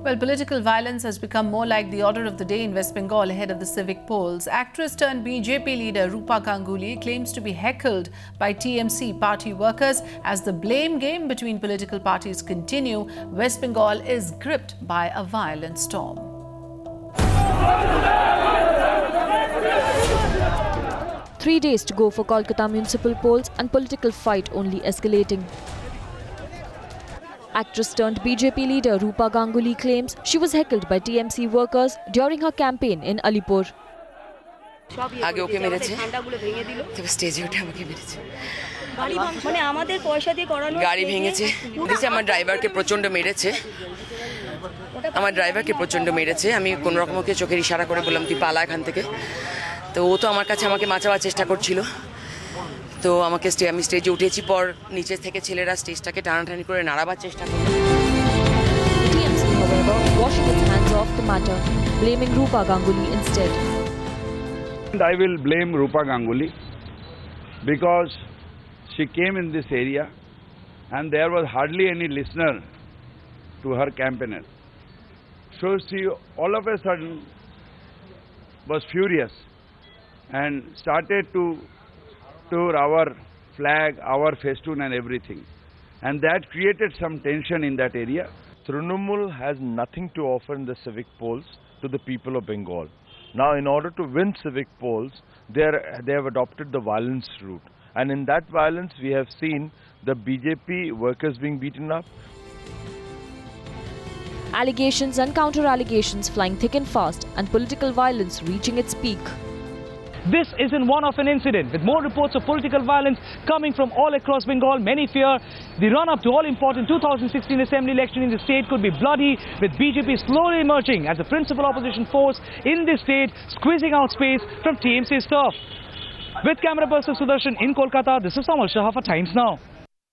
Well, political violence has become more like the order of the day in West Bengal ahead of the civic polls. Actress turned BJP leader Roopa Ganguly claims to be heckled by TMC party workers as the blame game between political parties continue. West Bengal is gripped by a violent storm. Three days to go for Kolkata municipal polls and political fight only escalating. Actress turned BJP leader Rupa Ganguly claims she was heckled by TMC workers during her campaign in Alipur. আগে ওকে মেরেছে তবে স্টেজে উঠে আমাকে মেরেছে। মানে আমাদের পয়সা দিয়ে করানো গাড়ি ভেঙেছে মেরেছে আমার ড্রাইভারকে প্রচণ্ড মেরেছে। আমার ড্রাইভারকে প্রচণ্ড মেরেছে আমি কোনো রকম ওকে চোখের ইশারা করে বললাম তুই পালা এখান থেকে। তো ও তো আমার কাছে আমাকে বাঁচাবার চেষ্টা করছিল। তো আমাকে আমি স্টেজে উঠেছি পর নিচে থেকে ছেলেরা স্টেজটাকে টানাটানি করে নাড়াবার চেষ্টা. And I will blame Rupa Ganguly because she came in this area and there was hardly any listener to her campaigner. So she all of a sudden was furious and started to tour our flag, our festoon and everything. And that created some tension in that area. Trinamool has nothing to offer in the civic polls to the people of Bengal. Now, in order to win civic polls, they, are, they have adopted the violence route. And in that violence, we have seen the BJP workers being beaten up. Allegations and counter allegations flying thick and fast, and political violence reaching its peak. This isn't one of an incident. With more reports of political violence coming from all across Bengal, many fear the run-up to all-important 2016 assembly election in the state could be bloody, with BJP slowly emerging as the principal opposition force in the state, squeezing out space from TMC's turf. With camera person Sudarshan in Kolkata, this is Samal Shah for Times Now.